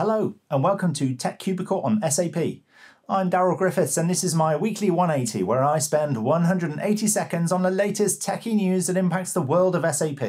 Hello, and welcome to Tech Cubicle on SAP. I'm Daryl Griffiths, and this is my weekly 180 where I spend 180 seconds on the latest techie news that impacts the world of SAP.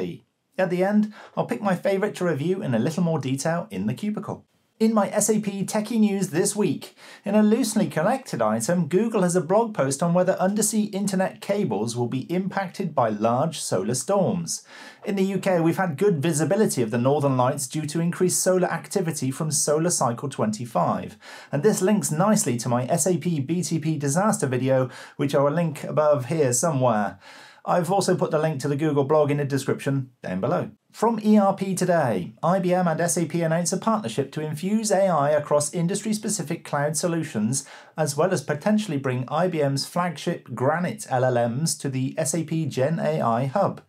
At the end, I'll pick my favourite to review in a little more detail in the cubicle. In my SAP Techie News this week, in a loosely connected item, Google has a blog post on whether undersea internet cables will be impacted by large solar storms. In the UK, we've had good visibility of the northern lights due to increased solar activity from Solar Cycle 25. And this links nicely to my SAP BTP disaster video, which I will link above here somewhere. I've also put the link to the Google blog in the description down below. From ERP Today, IBM and SAP announce a partnership to infuse AI across industry specific cloud solutions, as well as potentially bring IBM's flagship Granite LLMs to the SAP Gen AI Hub.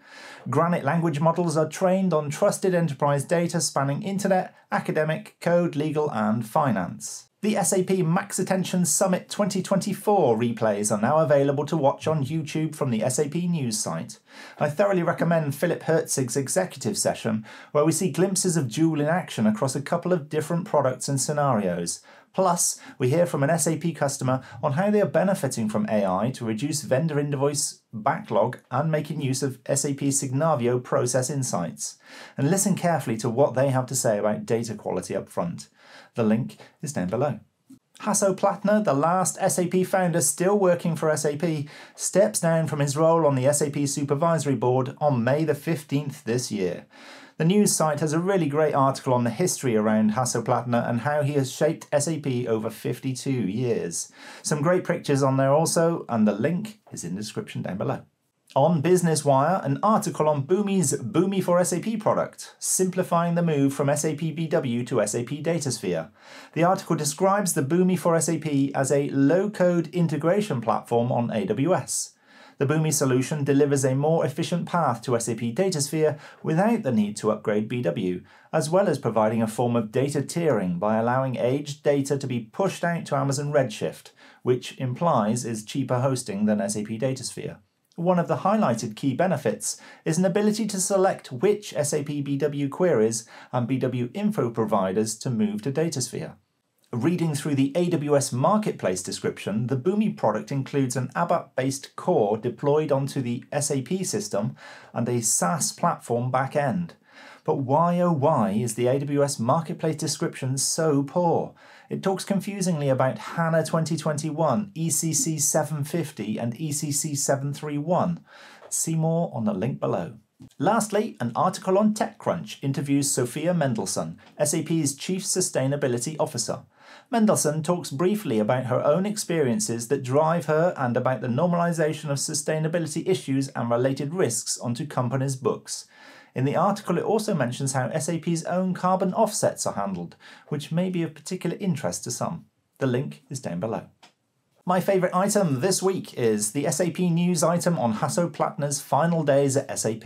Granite language models are trained on trusted enterprise data spanning internet, academic, code, legal, and finance. The SAP Max Attention Summit 2024 replays are now available to watch on YouTube from the SAP news site. I thoroughly recommend Philipp Herzig's executive session, where we see glimpses of Joule in action across a couple of different products and scenarios. Plus, we hear from an SAP customer on how they are benefiting from AI to reduce vendor invoice backlog and making use of SAP Signavio process insights. And listen carefully to what they have to say about data quality up front. The link is down below. Hasso Plattner, the last SAP founder still working for SAP, steps down from his role on the SAP Supervisory Board on May the 15th this year. The news site has a really great article on the history around Hasso Plattner and how he has shaped SAP over 52 years. Some great pictures on there also, and the link is in the description down below. On Business Wire, an article on Boomi's Boomi for SAP product, simplifying the move from SAP BW to SAP DataSphere. The article describes the Boomi for SAP as a low code integration platform on AWS. The Boomi solution delivers a more efficient path to SAP DataSphere without the need to upgrade BW, as well as providing a form of data tiering by allowing aged data to be pushed out to Amazon Redshift, which implies is cheaper hosting than SAP DataSphere. One of the highlighted key benefits is an ability to select which SAP BW queries and BW info providers to move to DataSphere. Reading through the AWS Marketplace description, the Boomi product includes an ABAP-based core deployed onto the SAP system and a SaaS platform backend. But why oh why is the AWS Marketplace description so poor? It talks confusingly about HANA 2021, ECC 750 and ECC 731. See more on the link below. Lastly, an article on TechCrunch interviews Sophia Mendelsohn, SAP's Chief Sustainability Officer. Mendelsohn talks briefly about her own experiences that drive her and about the normalization of sustainability issues and related risks onto companies' books. In the article, it also mentions how SAP's own carbon offsets are handled, which may be of particular interest to some. The link is down below. My favourite item this week is the SAP news item on Hasso Plattner's final days at SAP.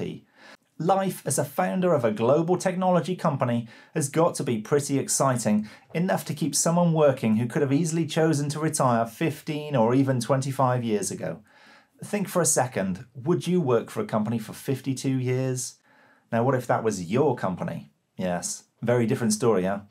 Life as a founder of a global technology company has got to be pretty exciting, enough to keep someone working who could have easily chosen to retire 15 or even 25 years ago. Think for a second would you work for a company for 52 years? Now, what if that was your company? Yes, very different story, huh?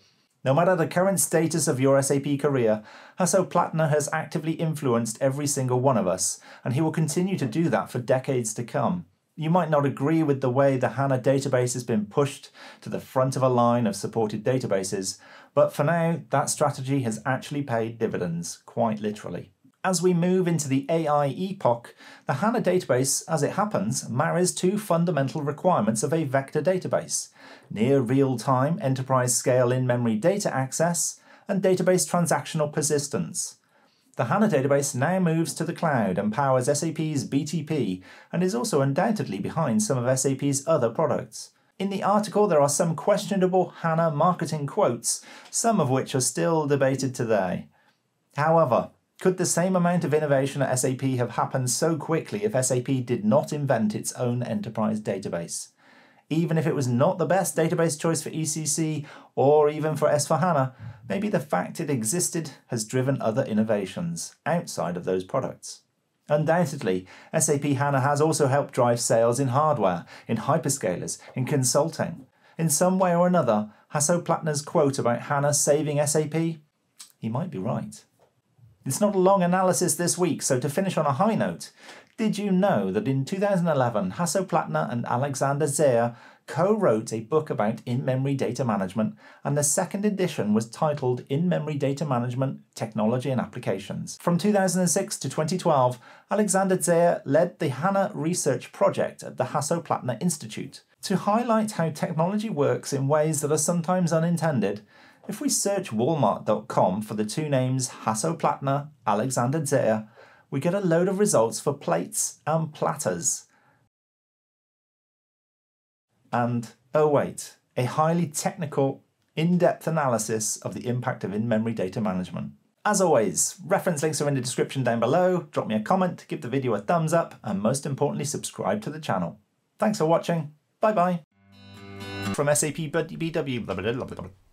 No matter the current status of your SAP career, Hasso Plattner has actively influenced every single one of us, and he will continue to do that for decades to come. You might not agree with the way the HANA database has been pushed to the front of a line of supported databases, but for now, that strategy has actually paid dividends, quite literally. As we move into the AI epoch, the HANA database, as it happens, marries two fundamental requirements of a vector database near real time enterprise scale in memory data access and database transactional persistence. The HANA database now moves to the cloud and powers SAP's BTP and is also undoubtedly behind some of SAP's other products. In the article, there are some questionable HANA marketing quotes, some of which are still debated today. However, could the same amount of innovation at SAP have happened so quickly if SAP did not invent its own enterprise database? Even if it was not the best database choice for ECC or even for S4HANA, maybe the fact it existed has driven other innovations outside of those products. Undoubtedly, SAP HANA has also helped drive sales in hardware, in hyperscalers, in consulting. in some way or another Hasso Plattner's quote about HANA saving SAP? He might be right. It's not a long analysis this week, so to finish on a high note, did you know that in 2011 Hasso Plattner and Alexander Zeier co-wrote a book about in-memory data management and the second edition was titled In-Memory Data Management, Technology and Applications. From 2006 to 2012, Alexander Zeier led the HANA research project at the Hasso-Plattner Institute. To highlight how technology works in ways that are sometimes unintended, if we search walmart.com for the two names Hasso-Plattner, Alexander Zeier, we get a load of results for plates and platters and, oh wait, a highly technical, in-depth analysis of the impact of in-memory data management. As always, reference links are in the description down below, drop me a comment, give the video a thumbs up, and most importantly subscribe to the channel. Thanks for watching, bye bye. From SAP BW,